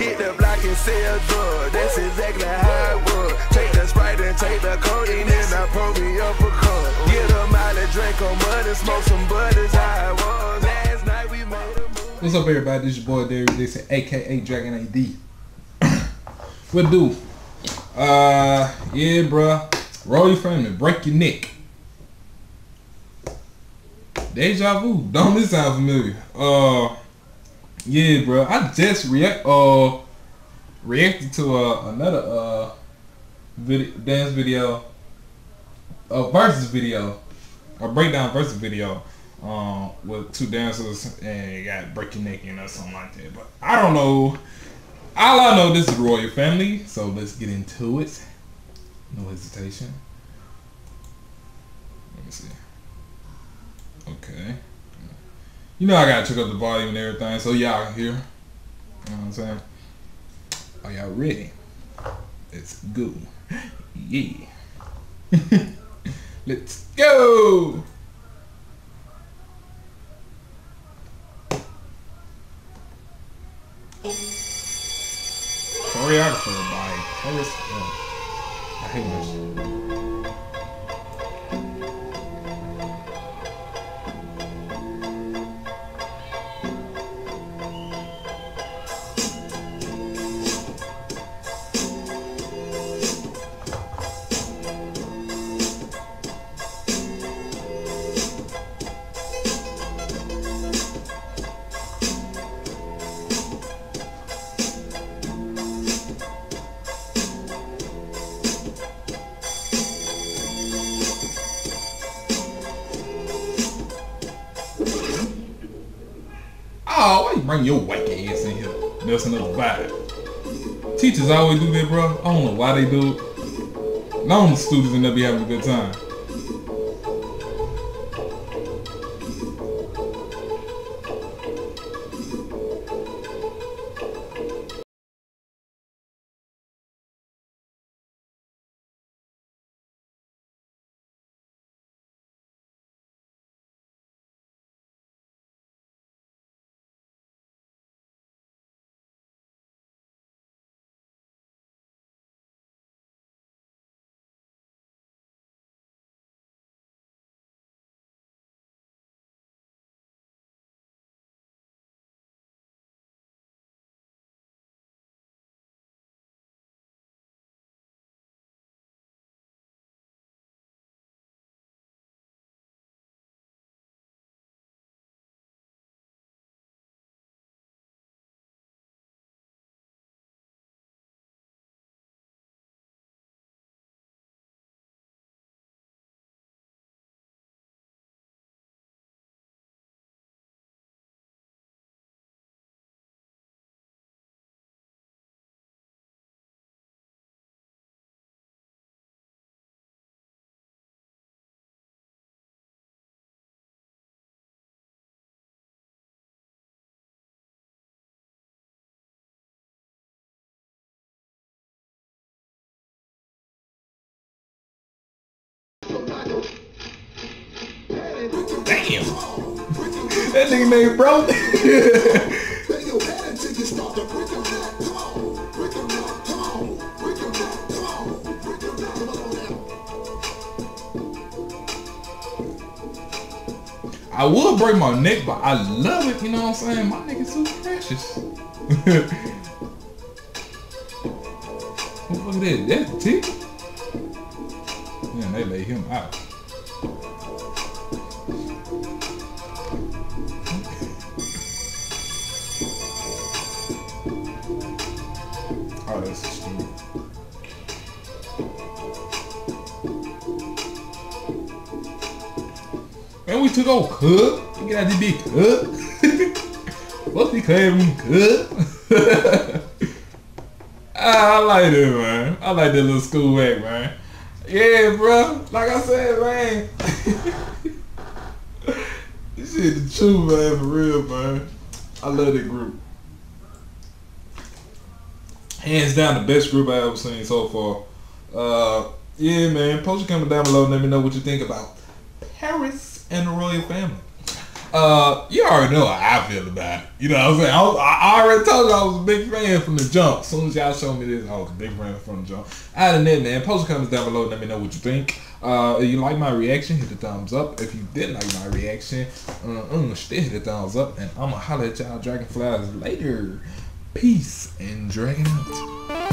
Hit the block and sell drugs. That's exactly how it was. Take the sprite and take the codeine and I pull me up a cup. Get them out and drink on mud and smoke some. How it was. Last night we made a move. What's up, everybody? This is your boy Darius Dixon, aka Dragon AD. what do? Uh, yeah, bruh. Royal family, break your neck. Deja vu. Don't this sound familiar? Uh, yeah, bro. I just react uh reacted to uh, another uh video, dance video, a versus video, a breakdown versus video, um, with two dancers and got break your neck, you know, something like that. But I don't know. All I know, this is royal family, so let's get into it. No hesitation. Let me see. Okay. You know I gotta check up the volume and everything, so y'all hear. You know what I'm saying? Are y'all ready? Let's go. Yeah. Let's go. Choreographer by. Oh, I hate this. Oh, why you bring your whack ass in here? Messing up vibe. Teachers always do that, bro. I don't know why they do it. Of the students end up be having a good time. Damn. That nigga named bro. I would break my neck, but I love it. You know what I'm saying? My nigga too precious. what the fuck is that? That's T? Man, they lay him out. Man, we took cook. We get out this big cook. What's the claim we cook? Ah, I like it, man. I like that little school act, man. Yeah, bro. Like I said, man. this shit the truth, man, for real, man. I love that group. Hands down the best group I ever seen so far. Uh, yeah, man. Post your comment down below and let me know what you think about Parris and the royal family. Uh, you already know how I feel about it. You know what I'm saying? I, was, I already told you I was a big fan from the jump. As soon as y'all showed me this, I was a big fan from the jump. Out of that, man, post comments down below. And let me know what you think. Uh, if you like my reaction, hit the thumbs up. If you didn't like my reaction, uh, um, still hit the thumbs up. And I'ma holler at y'all Dragon Flyers later. Peace and dragon out.